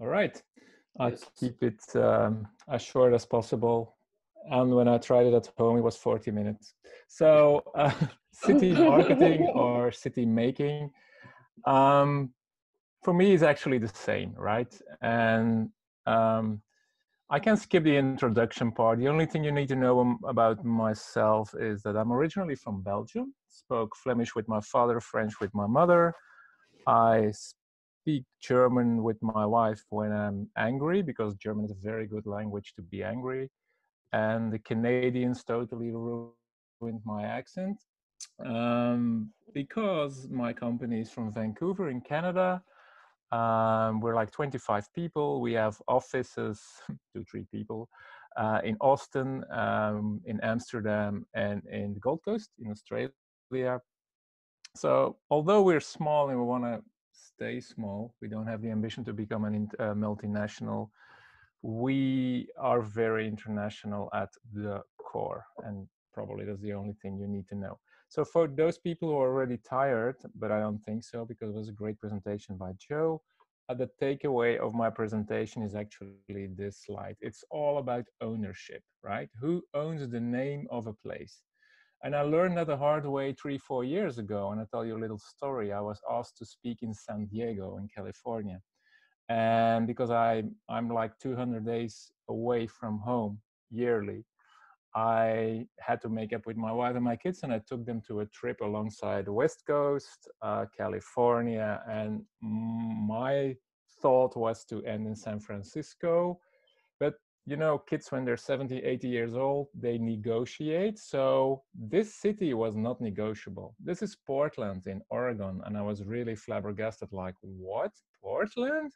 All right. I'll keep it um, as short as possible. And when I tried it at home, it was 40 minutes. So, uh, city marketing or city making, um, for me, is actually the same, right? And um, I can skip the introduction part. The only thing you need to know about myself is that I'm originally from Belgium, spoke Flemish with my father, French with my mother. I speak German with my wife when I'm angry because German is a very good language to be angry. And the Canadians totally ruined my accent um, because my company is from Vancouver in Canada. Um, we're like 25 people. We have offices, two, three people, uh, in Austin, um, in Amsterdam, and in the Gold Coast in Australia. So, although we're small and we want to stay small. We don't have the ambition to become a uh, multinational. We are very international at the core, and probably that's the only thing you need to know. So for those people who are already tired, but I don't think so because it was a great presentation by Joe, uh, the takeaway of my presentation is actually this slide. It's all about ownership, right? Who owns the name of a place? And I learned that the hard way three, four years ago. And I'll tell you a little story. I was asked to speak in San Diego in California. And because I, I'm like 200 days away from home yearly, I had to make up with my wife and my kids, and I took them to a trip alongside the West Coast, uh, California. And my thought was to end in San Francisco. But you know, kids when they're 70, 80 years old, they negotiate. So this city was not negotiable. This is Portland in Oregon. And I was really flabbergasted like, what? Portland?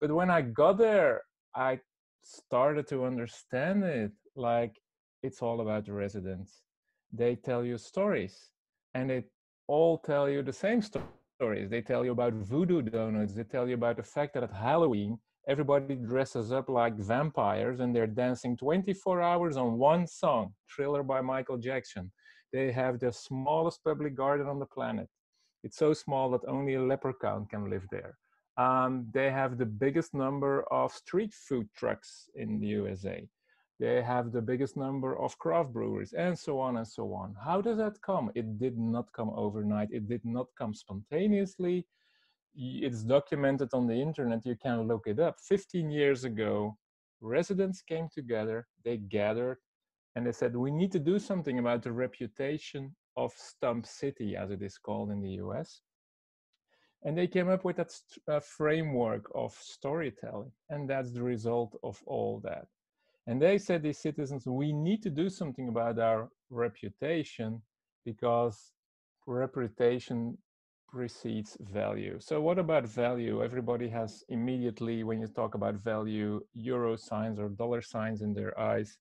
But when I got there, I started to understand it. Like, it's all about the residents. They tell you stories and they all tell you the same stories. They tell you about voodoo donuts. They tell you about the fact that at Halloween, everybody dresses up like vampires and they're dancing 24 hours on one song, Thriller by Michael Jackson. They have the smallest public garden on the planet. It's so small that only a leprechaun can live there. Um, they have the biggest number of street food trucks in the USA. They have the biggest number of craft breweries and so on and so on. How does that come? It did not come overnight. It did not come spontaneously it's documented on the internet you can look it up. 15 years ago residents came together they gathered and they said we need to do something about the reputation of stump city as it is called in the us and they came up with that uh, framework of storytelling and that's the result of all that. And they said these citizens we need to do something about our reputation because reputation precedes value. So what about value? Everybody has immediately, when you talk about value, euro signs or dollar signs in their eyes.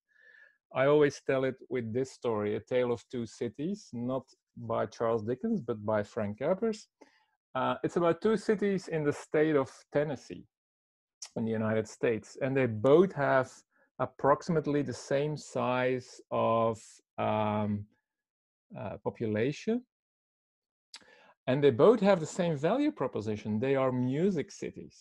I always tell it with this story, A Tale of Two Cities, not by Charles Dickens, but by Frank Cuypers. Uh, it's about two cities in the state of Tennessee in the United States, and they both have approximately the same size of um, uh, population and they both have the same value proposition. They are music cities.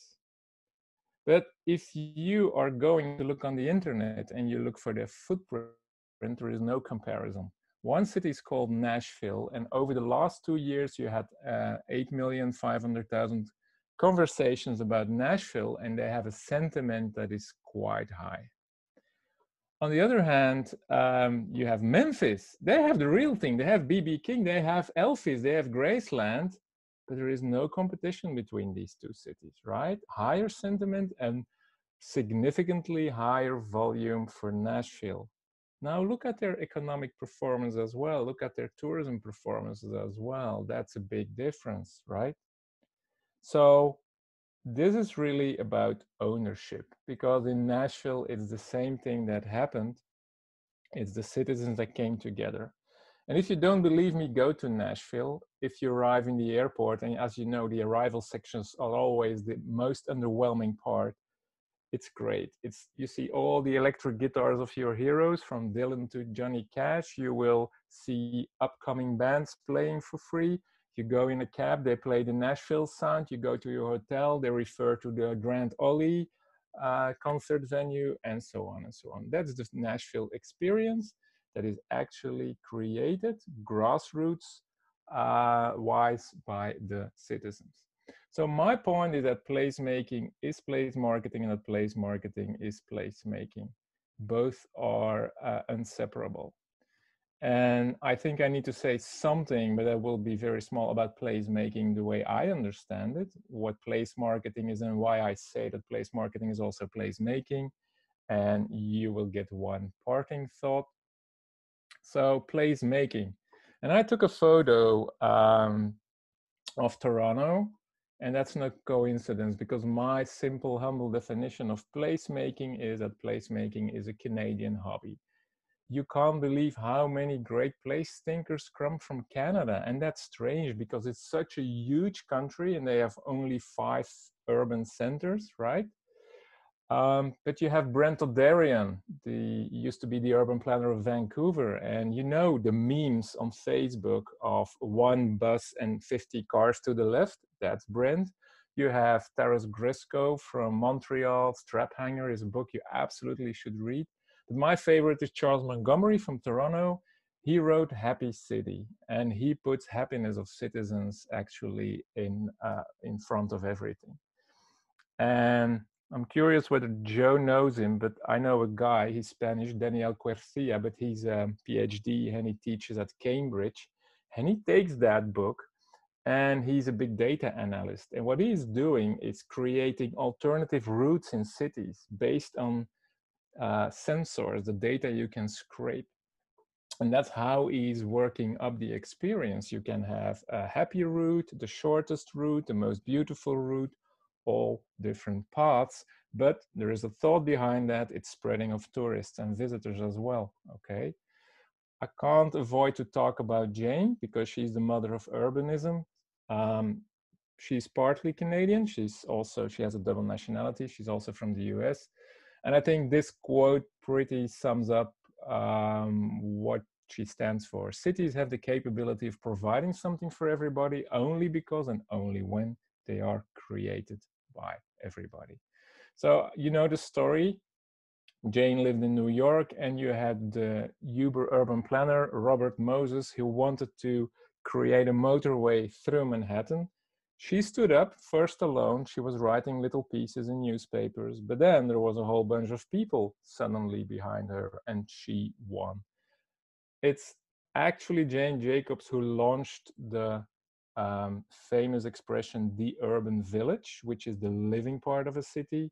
But if you are going to look on the internet and you look for their footprint, there is no comparison. One city is called Nashville, and over the last two years, you had uh, 8,500,000 conversations about Nashville, and they have a sentiment that is quite high. On the other hand, um, you have Memphis. They have the real thing. They have BB King. They have Elvis. They have Graceland. But there is no competition between these two cities, right? Higher sentiment and significantly higher volume for Nashville. Now look at their economic performance as well. Look at their tourism performances as well. That's a big difference, right? So this is really about ownership because in Nashville, it's the same thing that happened. It's the citizens that came together. And if you don't believe me, go to Nashville. If you arrive in the airport, and as you know, the arrival sections are always the most underwhelming part. It's great. It's you see all the electric guitars of your heroes, from Dylan to Johnny Cash. You will see upcoming bands playing for free You go in a cab, they play the Nashville sound. You go to your hotel, they refer to the Grand Ole uh, concert venue, and so on and so on. That's the Nashville experience that is actually created grassroots uh, wise by the citizens. So my point is that placemaking is place marketing and that place marketing is placemaking. Both are uh, inseparable. And I think I need to say something, but that will be very small about place making the way I understand it, what place marketing is and why I say that place marketing is also place making. And you will get one parting thought. So place making. And I took a photo um, of Toronto and that's no coincidence because my simple, humble definition of placemaking is that placemaking is a Canadian hobby. You can't believe how many great place thinkers come from Canada. And that's strange because it's such a huge country and they have only five urban centers, right? Um, but you have Brent Toderian, the used to be the urban planner of Vancouver, and you know the memes on Facebook of one bus and 50 cars to the left. That's Brent. You have Taras Grescoe from Montreal. Strap Hanger is a book you absolutely should read. My favorite is Charles Montgomery from Toronto. He wrote Happy City, and he puts happiness of citizens actually in uh, in front of everything. And I'm curious whether Joe knows him, but I know a guy, he's Spanish, Daniel Quercia, but he's a PhD and he teaches at Cambridge. And he takes that book and he's a big data analyst. And what he's doing is creating alternative routes in cities based on uh, sensors, the data you can scrape. And that's how he's working up the experience. You can have a happy route, the shortest route, the most beautiful route, all different paths, but there is a thought behind that. It's spreading of tourists and visitors as well, okay? I can't avoid to talk about Jane because she's the mother of urbanism. Um, she's partly Canadian. She's also, she has a double nationality. She's also from the US. And I think this quote pretty sums up um, what she stands for. Cities have the capability of providing something for everybody only because and only when they are created by everybody. So you know the story. Jane lived in New York and you had the Uber urban planner, Robert Moses, who wanted to create a motorway through Manhattan. She stood up first alone. She was writing little pieces in newspapers, but then there was a whole bunch of people suddenly behind her and she won. It's actually Jane Jacobs who launched the um, famous expression, the urban village, which is the living part of a city.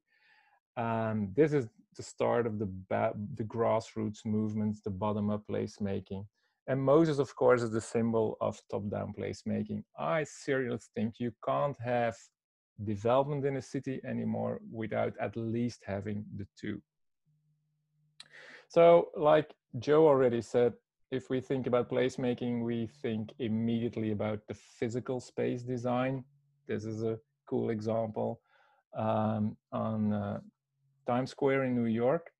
Um, this is the start of the, the grassroots movements, the bottom-up placemaking. And Moses, of course, is the symbol of top-down placemaking. I seriously think you can't have development in a city anymore without at least having the two. So like Joe already said, if we think about placemaking, we think immediately about the physical space design. This is a cool example um, on uh, Times Square in New York.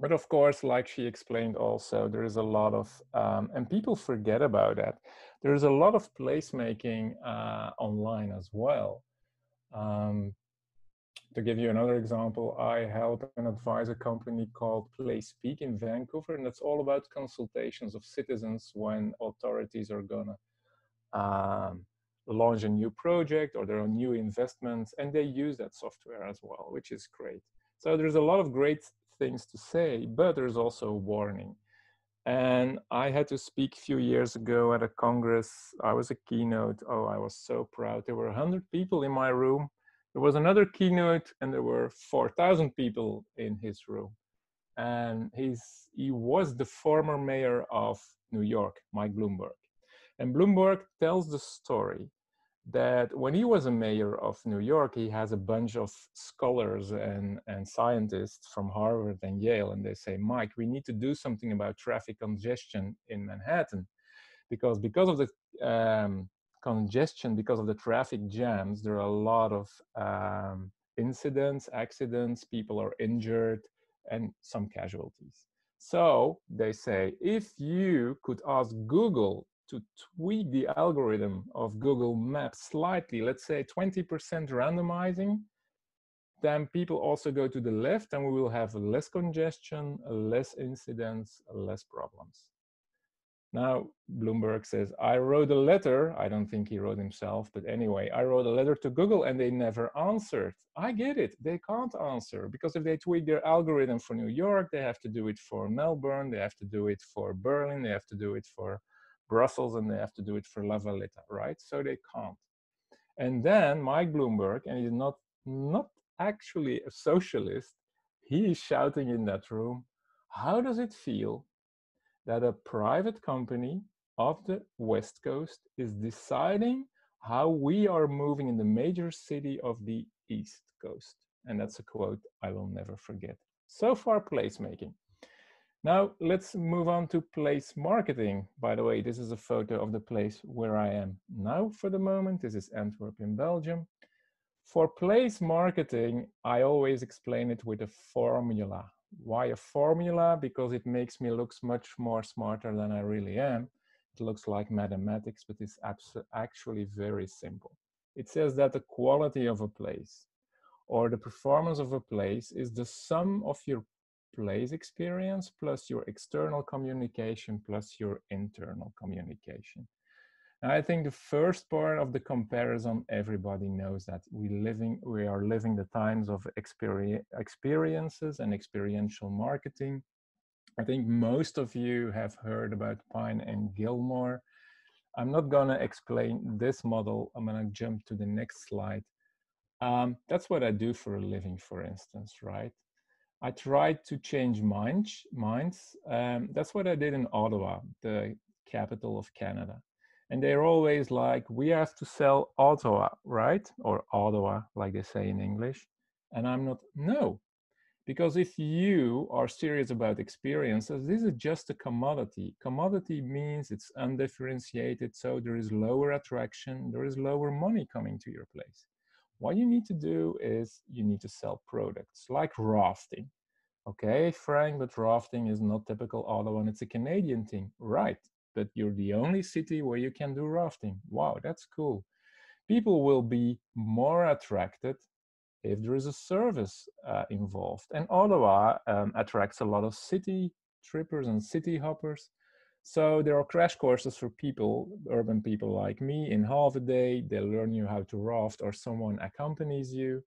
But of course, like she explained also, there is a lot of, um, and people forget about that. There is a lot of placemaking uh, online as well. Um, to give you another example, I help and advise a company called PlaceSpeak in Vancouver, and it's all about consultations of citizens when authorities are gonna um, launch a new project or there are new investments, and they use that software as well, which is great. So there's a lot of great things to say, but there's also a warning. And I had to speak a few years ago at a Congress. I was a keynote. Oh, I was so proud. There were 100 people in my room there was another keynote and there were 4,000 people in his room. And he's, he was the former mayor of New York, Mike Bloomberg. And Bloomberg tells the story that when he was a mayor of New York, he has a bunch of scholars and, and scientists from Harvard and Yale, and they say, Mike, we need to do something about traffic congestion in Manhattan. Because because of the um, congestion because of the traffic jams, there are a lot of um, incidents, accidents, people are injured, and some casualties. So they say, if you could ask Google to tweak the algorithm of Google Maps slightly, let's say 20% randomizing, then people also go to the left and we will have less congestion, less incidents, less problems. Now, Bloomberg says, I wrote a letter. I don't think he wrote himself, but anyway, I wrote a letter to Google and they never answered. I get it. They can't answer because if they tweak their algorithm for New York, they have to do it for Melbourne, they have to do it for Berlin, they have to do it for Brussels, and they have to do it for La Valletta, right? So they can't. And then Mike Bloomberg, and he's not, not actually a socialist, he is shouting in that room, how does it feel that a private company of the West Coast is deciding how we are moving in the major city of the East Coast. And that's a quote I will never forget. So far, placemaking. Now let's move on to place marketing. By the way, this is a photo of the place where I am now for the moment. This is Antwerp in Belgium. For place marketing, I always explain it with a formula. Why a formula? Because it makes me look much more smarter than I really am. It looks like mathematics, but it's actually very simple. It says that the quality of a place or the performance of a place is the sum of your place experience plus your external communication plus your internal communication. I think the first part of the comparison, everybody knows that we living, we are living the times of experience, experiences and experiential marketing. I think most of you have heard about Pine and Gilmore. I'm not gonna explain this model. I'm gonna jump to the next slide. Um, that's what I do for a living, for instance, right? I tried to change minds. minds. Um, that's what I did in Ottawa, the capital of Canada and they're always like, we have to sell Ottawa, right? Or Ottawa, like they say in English. And I'm not, no. Because if you are serious about experiences, this is just a commodity. Commodity means it's undifferentiated, so there is lower attraction, there is lower money coming to your place. What you need to do is you need to sell products like rafting. Okay, Frank, but rafting is not typical Ottawa and it's a Canadian thing. Right, but you're the only city where you can do rafting. Wow, that's cool. People will be more attracted if there is a service uh, involved. And Ottawa um, attracts a lot of city trippers and city hoppers. So there are crash courses for people, urban people like me, in half a day. They learn you how to raft or someone accompanies you.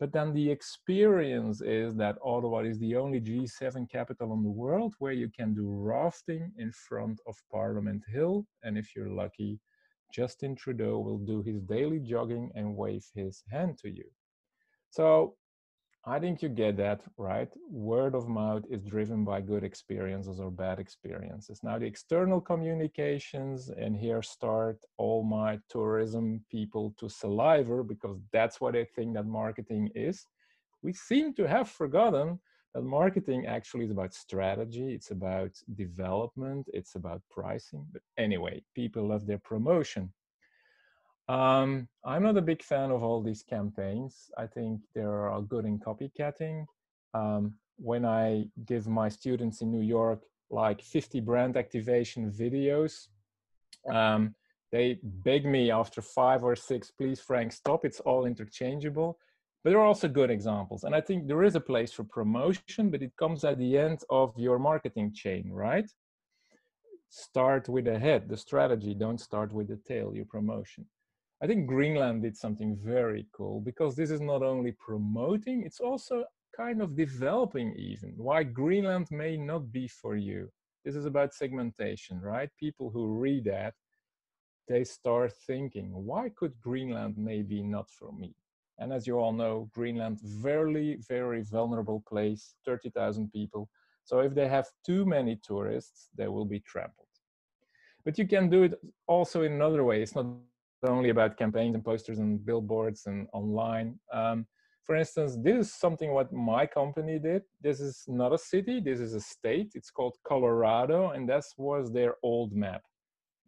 But then the experience is that Ottawa is the only G7 capital in the world where you can do rafting in front of Parliament Hill. And if you're lucky, Justin Trudeau will do his daily jogging and wave his hand to you. So I think you get that right. Word of mouth is driven by good experiences or bad experiences. Now, the external communications, and here start all my tourism people to saliva because that's what they think that marketing is. We seem to have forgotten that marketing actually is about strategy, it's about development, it's about pricing. But anyway, people love their promotion. Um, I'm not a big fan of all these campaigns. I think they are good in copycatting. Um, when I give my students in New York like 50 brand activation videos, um, they beg me after five or six, please, Frank, stop. It's all interchangeable. But there are also good examples. And I think there is a place for promotion, but it comes at the end of your marketing chain, right? Start with the head, the strategy. Don't start with the tail, your promotion. I think Greenland did something very cool because this is not only promoting, it's also kind of developing even why Greenland may not be for you. This is about segmentation, right? People who read that, they start thinking, why could Greenland maybe not for me? And as you all know, Greenland, very, very vulnerable place, 30,000 people. So if they have too many tourists, they will be trampled. But you can do it also in another way. It's not only about campaigns and posters and billboards and online. Um, for instance, this is something what my company did. This is not a city, this is a state. It's called Colorado, and that was their old map.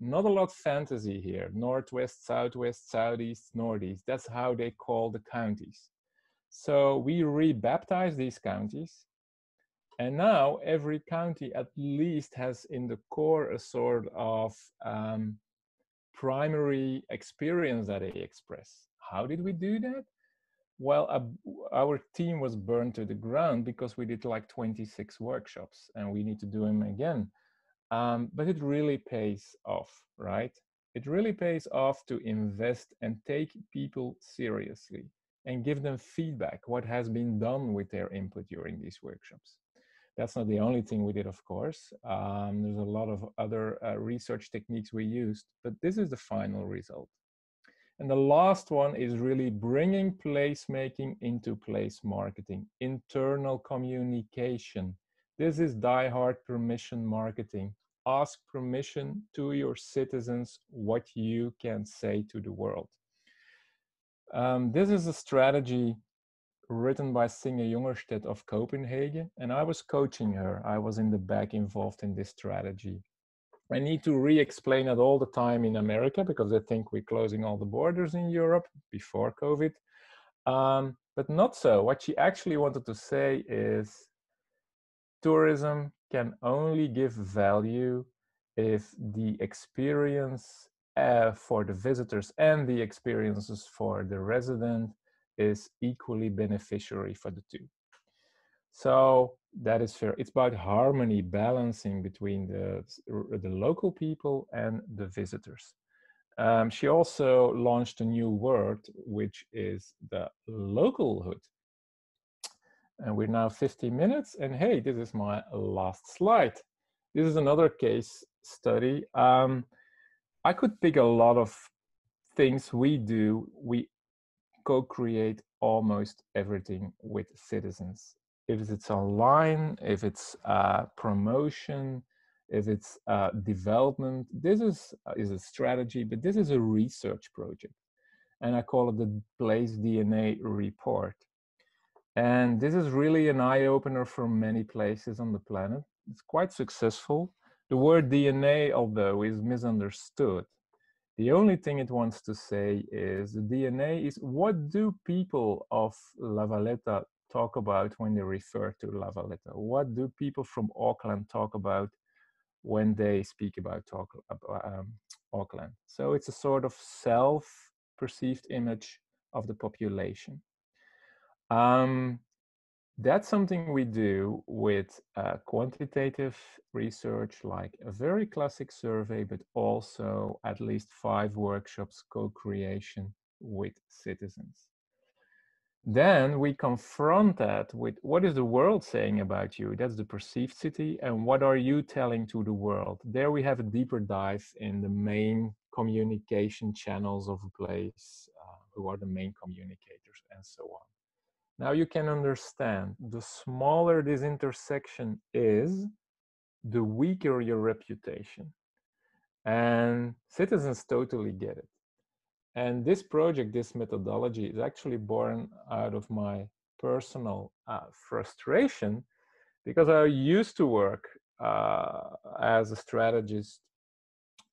Not a lot fantasy here. Northwest, southwest, southeast, northeast. That's how they call the counties. So we rebaptized these counties. And now every county at least has in the core a sort of um, primary experience that they express. How did we do that? Well, our team was burned to the ground because we did like 26 workshops and we need to do them again. Um, but it really pays off, right? It really pays off to invest and take people seriously and give them feedback, what has been done with their input during these workshops. That's not the only thing we did, of course. Um, there's a lot of other uh, research techniques we used, but this is the final result. And the last one is really bringing placemaking into place marketing, internal communication. This is die-hard permission marketing. Ask permission to your citizens what you can say to the world. Um, this is a strategy written by Signe Jungersted of Copenhagen, and I was coaching her. I was in the back involved in this strategy. I need to re-explain it all the time in America because I think we're closing all the borders in Europe before COVID. Um, but not so. What she actually wanted to say is tourism can only give value if the experience uh, for the visitors and the experiences for the resident is equally beneficiary for the two. So that is fair. It's about harmony, balancing between the, the local people and the visitors. Um, she also launched a new word, which is the localhood. And we're now 50 minutes. And hey, this is my last slide. This is another case study. Um, I could pick a lot of things we do. We co-create almost everything with citizens. If it's online, if it's uh, promotion, if it's uh, development, this is, uh, is a strategy, but this is a research project. And I call it the Place DNA report. And this is really an eye-opener for many places on the planet. It's quite successful. The word DNA, although, is misunderstood. The only thing it wants to say is the DNA is what do people of La Valletta talk about when they refer to La Valletta? What do people from Auckland talk about when they speak about talk, um, Auckland? So it's a sort of self-perceived image of the population. Um, that's something we do with uh, quantitative research, like a very classic survey, but also at least five workshops co-creation with citizens. Then we confront that with what is the world saying about you? That's the perceived city. And what are you telling to the world? There we have a deeper dive in the main communication channels of a place, uh, who are the main communicators and so on. Now you can understand the smaller this intersection is, the weaker your reputation. And citizens totally get it. And this project, this methodology is actually born out of my personal uh, frustration because I used to work uh, as a strategist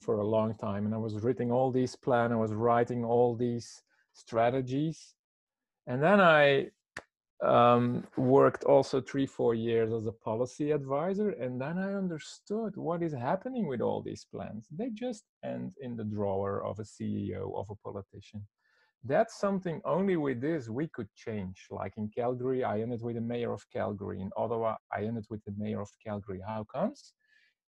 for a long time and I was writing all these plans, I was writing all these strategies. And then I um, worked also three, four years as a policy advisor. And then I understood what is happening with all these plans. They just end in the drawer of a CEO, of a politician. That's something only with this we could change. Like in Calgary, I ended with the mayor of Calgary. In Ottawa, I ended with the mayor of Calgary. How comes?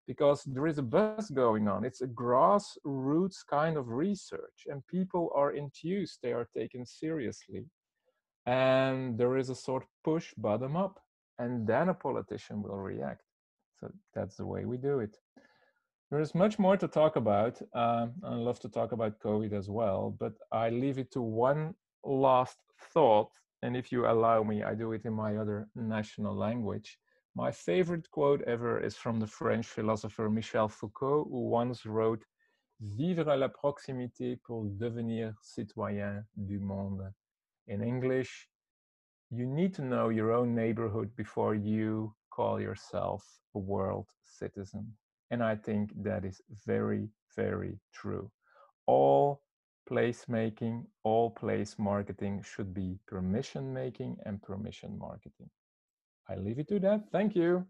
Because there is a buzz going on. It's a grassroots kind of research, and people are enthused. They are taken seriously and there is a sort of push bottom up and then a politician will react. So that's the way we do it. There is much more to talk about um, i love to talk about covid as well but i leave it to one last thought and if you allow me i do it in my other national language. My favorite quote ever is from the french philosopher michel foucault who once wrote vivre à la proximité pour devenir citoyen du monde in English, you need to know your own neighborhood before you call yourself a world citizen. And I think that is very, very true. All placemaking, all place marketing should be permission making and permission marketing. I leave it to that. Thank you.